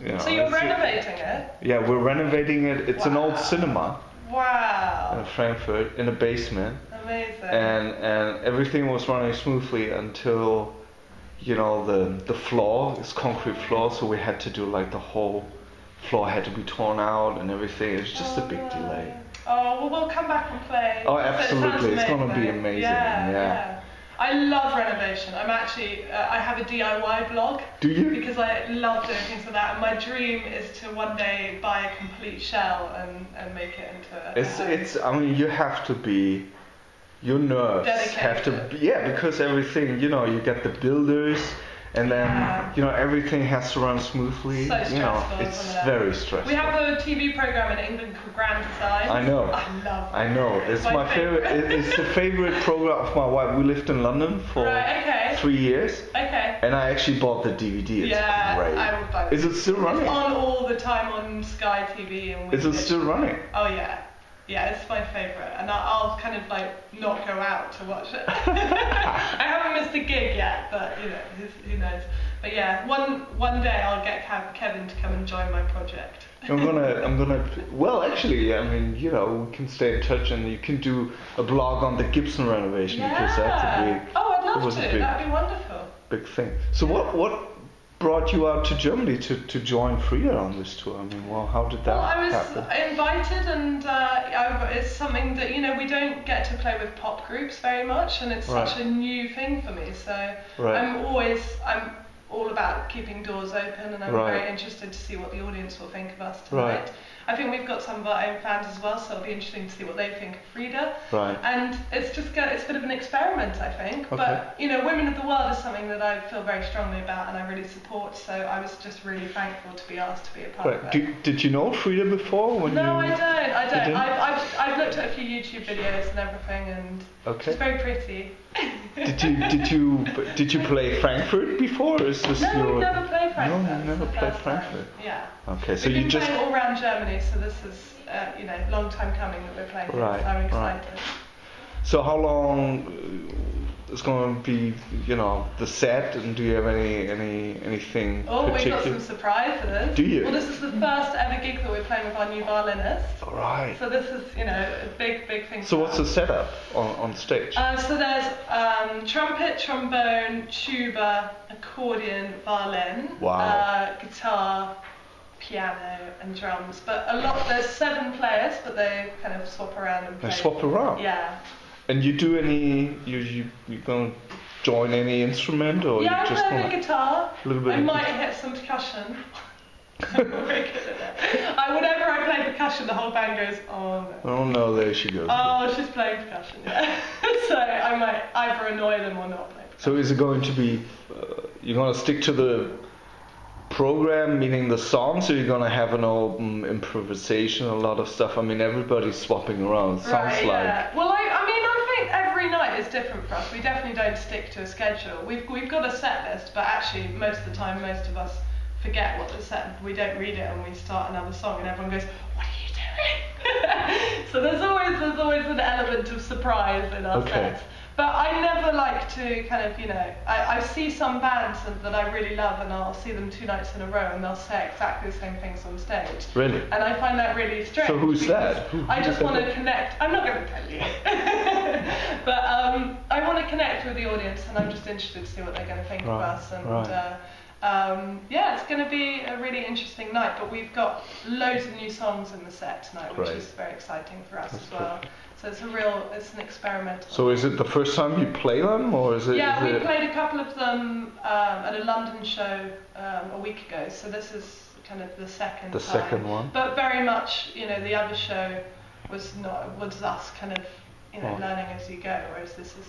You know, So you're renovating it? Yeah, we're renovating it. It's an old cinema. Wow. in Frankfurt in a basement, Amazing. and and everything was running smoothly until, you know, the the floor is concrete floor, so we had to do like the whole floor had to be torn out and everything. It was just a big Oh, delay. Oh, well, we'll come back and play. Oh, It absolutely. It's gonna be amazing, Yeah, yeah. I love renovation. I'm actually, uh, I have a DIY blog Do you? because I love doing things like that. And my dream is to one day buy a complete shell and, and make it into a It's home. it's. I mean, you have to be. Your nerves have to. Be, yeah, because everything. You know, you get the builders, and then Yeah. you know everything has to run smoothly. So you know, stressful, it's it? very stressful. We have a TV program in England called Grand Design. I know. I love. I know. It's my, favorite. it- It's the favorite program of my wife. We lived in London for Right. Okay. three years, Okay. and I actually bought the DVD. It's yeah, great. I would buy. Is it still running? It's on all the time on Sky TV and. Is it still running? Oh yeah, yeah, it's my favourite, and I'll kind of like not go out to watch it. I haven't missed a gig yet, but you know, who knows? But yeah, one one day I'll get Kev- Kevin to come and join my project. I'm gonna, I'm gonna. Well, actually, I mean, you know, we can stay in touch, and you can do a blog on the Gibson renovation because that's a big, Oh, I'd love was to. a big- That'd be wonderful. big thing. So, what, what brought you out to Germany to, to join Frida on this tour? I mean, well, how did that happen? Well, I was happen? invited, and uh, I, it's something that you know we don't get to play with pop groups very much, and it's Right. such a new thing for me. So Right. I'm always I'm all about keeping doors open, and I'm Right. very interested to see what the audience will think of us tonight. Right. I think we've got some of our own fans as well, so it'll be interesting to see what they think of Frida. Right. And it's just it's a bit of an experiment, I think. Okay. But you know, Women of the World is something that I feel very strongly about, and I really support. So I was just really thankful to be asked to be a part of it. Did, did you know Frida before? When No, you... I don't. I don't. I've, I've, I've looked at a few YouTube videos and everything, and Okay. she's very pretty. Did you did you did you play Frankfurt before? Is this No, your? we've never played Frankfurt. No, never played time. Frankfurt. Yeah. Okay, so you just all around Germany, so this is, uh, you know, long time coming that we're playing. Right, So I'm right. So how long uh, is going to be you know the set and do you have any any anything Oh, we've got some surprises. Do you? Well, this is the first ever gig that we're playing with our new violinist. All right. So this is, you know, a big, big thing. So what's the setup on, on stage? Uh, so there's um, trumpet, trombone, tuba, accordion, violin, Wow. uh, guitar, piano, and drums. But a lot. There's seven players, but they kind of swap around and play. They swap around. Yeah. And you do any? You you you going to join any instrument or yeah, you I just play a gonna bit guitar. a little bit? I might hit some percussion. I'm very good at it. I, whenever I play percussion, the whole band goes, oh no. Oh no, there she goes. Oh, she's playing percussion. Yeah. so I might either annoy them or not play. So is it going to be? Uh, you're going to stick to the program, meaning the songs, or you're going to have an open improvisation, a lot of stuff? I mean, everybody's swapping around. Sounds right, like. yeah. Well, I, I mean, I think every night is different for us. We definitely don't stick to a schedule. We've, we've got a set list, but actually, most of the time, most of us forget what the set. We don't read it, and we start another song, and everyone goes, "What are you doing?" so there's always there's always an element of surprise in our Okay. sets. But I never like to kind of, you know, I, I see some bands that, that I really love, and I'll see them two nights in a row, and they'll say exactly the same things on stage. Really? And I find that really strange. So who's that? Who- I just want to connect. I'm not going to tell you. but um, I want to connect with the audience and I'm just interested to see what they're going to think of us. And right. uh, um, yeah, it's going to be a really interesting night. But we've got loads of new songs in the set tonight, which is very exciting for us That's as well. So it's a real, it's an experimental. So is it the first time you play them, or is it? yeah, is we it played a couple of them um, at a London show um, a week ago. So this is kind of the second. the time. second one? But very much, you know, the other show was not was us kind of, you know, Oh. learning as you go, whereas this is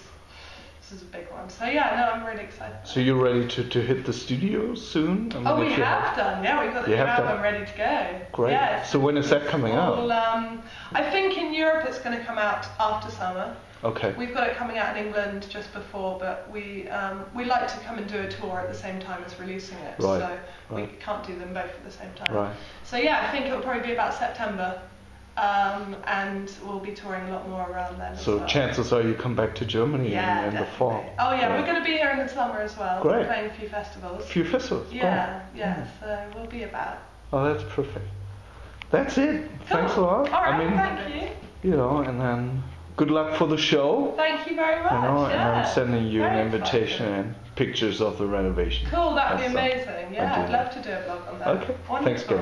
this is a big one. So yeah, no, I'm really excited. So you're ready to, to hit the studio soon? I mean, oh, we you have done. Yeah, we've got the new have album ready to go. Great. Yeah, so when is that coming out? um, I think in Europe it's going to come out after summer. Okay. We've got it coming out in England just before, but we um, we like to come and do a tour at the same time as releasing it. Right, So we can't do them both at the same time. Right. So yeah, I think it'll probably be about September. Um, and we'll be touring a lot more around then. So well. chances are you come back to Germany yeah, in, in the fall. Oh yeah, Right. we're going to be here in the summer as well. Great. We're playing a few festivals. A few festivals. Yeah, Great. yeah. So we'll be about. Oh, that's perfect. That's it. Thanks a lot. All right, I mean, thank you. you know, and then good luck for the show. Thank you very much. You know, and. I'm sending you Very an invitation exciting. and pictures of the renovation. Cool, that'd be uh, amazing. Yeah, I'd love to do a blog on that. Okay. Wonderful. Thanks, Gary.